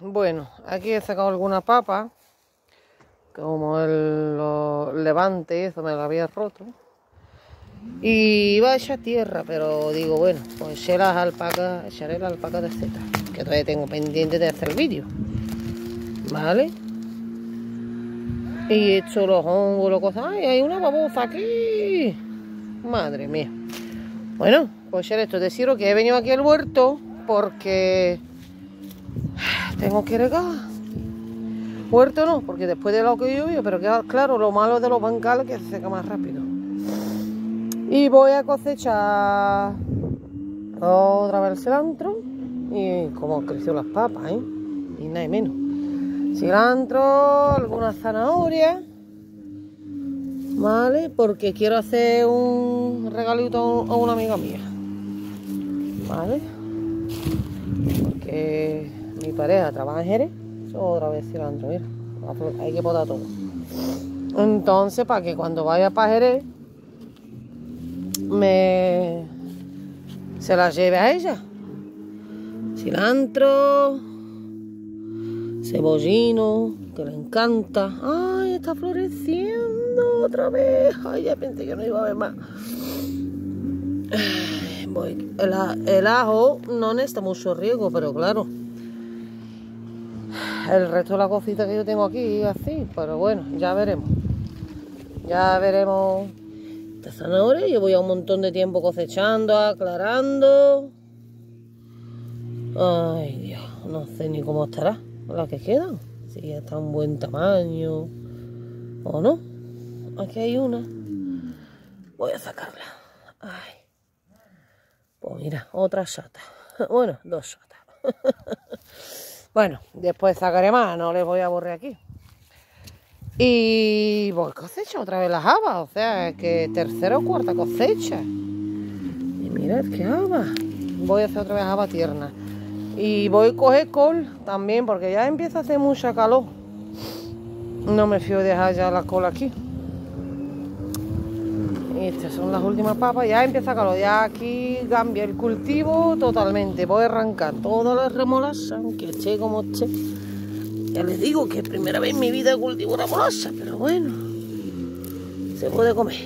Bueno, aquí he sacado alguna papa, como el levante, eso me lo había roto. Y iba a echar tierra, pero digo, bueno, pues echaré las alpacas, echaré la alpaca de Z, que todavía tengo pendiente de hacer el vídeo. ¿Vale? Y he hecho los hongos, los cosas. ¡Ay, hay una babosa aquí! Madre mía. Bueno, pues echar esto. Deciros que he venido aquí al huerto porque tengo que regar. Huerto no, porque después de lo que llovió, pero claro, lo malo de los bancales que se seca más rápido. Y voy a cosechar otra vez el cilantro y como creció las papas, ¿eh? Y nada menos. Cilantro, algunas zanahorias, ¿vale? Porque quiero hacer un regalito a una amiga mía, ¿vale? Porque mi pareja trabaja en Jerez, otra vez cilantro, mira, hay que podar todo. Entonces, para que cuando vaya para Jerez, me se la lleve a ella. Cilantro, cebollino, que le encanta. ¡Ay, está floreciendo otra vez! ¡Ay, ya pensé que no iba a ver más! El, el ajo no necesita mucho riego, pero claro. El resto de la cosita que yo tengo aquí, así, pero bueno, ya veremos. Ya veremos esta zanahoria. Llevo ya un montón de tiempo cosechando, aclarando. Ay, Dios, no sé ni cómo estará las que quedan. Si ya está un buen tamaño o no. Aquí hay una. Voy a sacarla. Ay. Pues mira, otra chata. Bueno, dos chatas. bueno, después sacaré más, no les voy a aburrir aquí. Y voy cosecha otra vez las habas, o sea, que tercera o cuarta cosecha. Y mirad qué habas. Voy a hacer otra vez haba tierna. Y voy a coger col también, porque ya empieza a hacer mucha calor. No me fío de dejar ya la col aquí. Estas son las últimas papas. Ya empieza calor. Ya aquí cambia el cultivo totalmente. Voy a arrancar todas las remolachas, aunque esté como esté. Ya les digo que es primera vez en mi vida cultivo remolacha, pero bueno, se puede comer.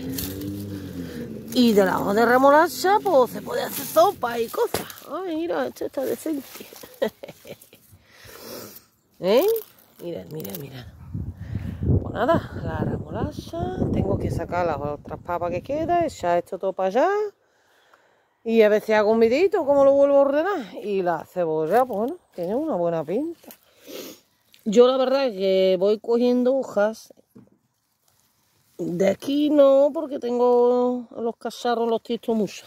Y de la hoja de remolacha, pues se puede hacer sopa y cosas. Ay, mira, esto está decente. ¿Eh? Mira, mira, mira. Nada, la remolacha. Tengo que sacar las otras papas que quedan, echar esto todo para allá. Y a si hago un vidito, cómo lo vuelvo a ordenar. Y la cebolla, bueno, tiene una buena pinta. Yo la verdad es que voy cogiendo hojas. De aquí no, porque tengo los cacharros, los tisto mucho.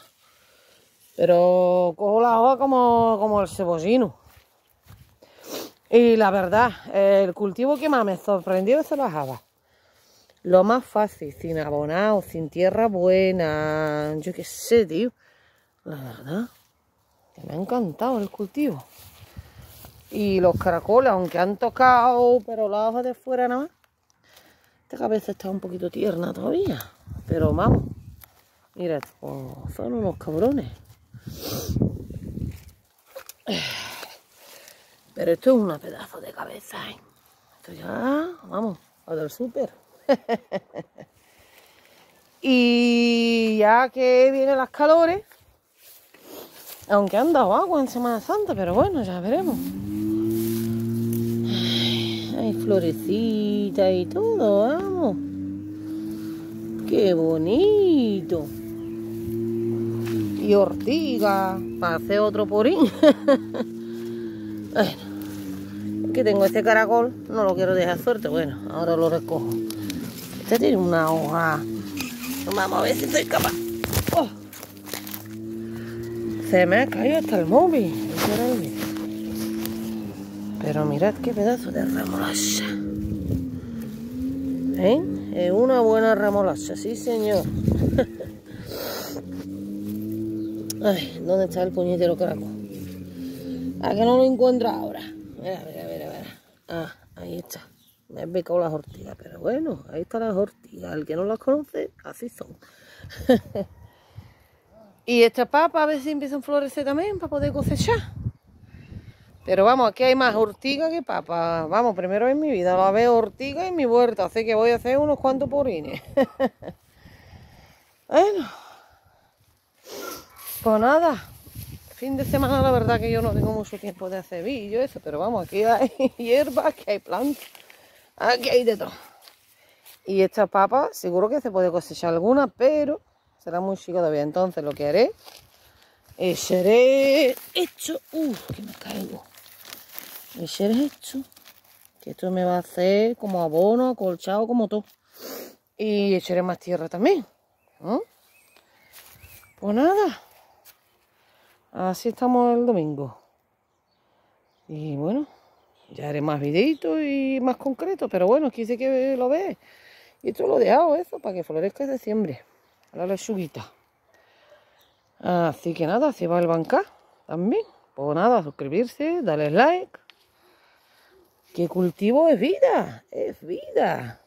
Pero cojo la hoja como, como el cebollino. Y la verdad, el cultivo que más me sorprendió es la habas. Lo más fácil, sin abonado, sin tierra buena, yo qué sé, tío. La verdad, que me ha encantado el cultivo. Y los caracoles, aunque han tocado, pero la hoja de fuera nada más. Esta cabeza está un poquito tierna todavía. Pero vamos. Mira, son unos cabrones. Pero esto es una pedazo de cabeza, ¿eh? Esto ya, vamos, a del súper. y ya que vienen las calores, aunque han dado agua en Semana Santa, pero bueno, ya veremos. Hay florecitas y todo, vamos. Qué bonito y ortiga para hacer otro porín. bueno, aquí tengo este caracol, no lo quiero dejar suerte, bueno, ahora lo recojo. Este tiene una hoja. Vamos a ver si estoy capaz. Oh. Se me ha caído hasta el móvil. Pero mirad qué pedazo de remolacha. ¿Eh? Es una buena remolacha, sí señor. Ay, ¿dónde está el puñetero caraco? ¿A que no lo encuentro ahora? Mira, mira, mira, mira. Ah, ahí está. Me he becado las ortigas, pero bueno, ahí están las ortigas. El que no las conoce, así son. y esta papa a ver si empiezan a florecer también para poder cosechar. Pero vamos, aquí hay más ortiga que papa. Vamos, primero en mi vida la veo ortiga en mi huerta, así que voy a hacer unos cuantos purines. bueno, pues nada, fin de semana la verdad que yo no tengo mucho tiempo de hacer vídeo eso, pero vamos, aquí hay hierbas, aquí hay plantas, aquí hay de todo. Y esta papa seguro que se puede cosechar alguna, pero será muy chico todavía. Entonces lo que haré es seré esto, uff, que me caigo. Echaré esto, que esto me va a hacer como abono, acolchado, como todo. Y echaré más tierra también. Pues nada, así estamos el domingo. Y bueno, ya haré más videitos y más concretos, pero bueno, quise que lo ve. Y esto lo he dejado eso para que florezca de siempre. A la lechuguita. Así que nada, así va el banca también. Pues nada, suscribirse, darle like. Que cultivo es vida, es vida.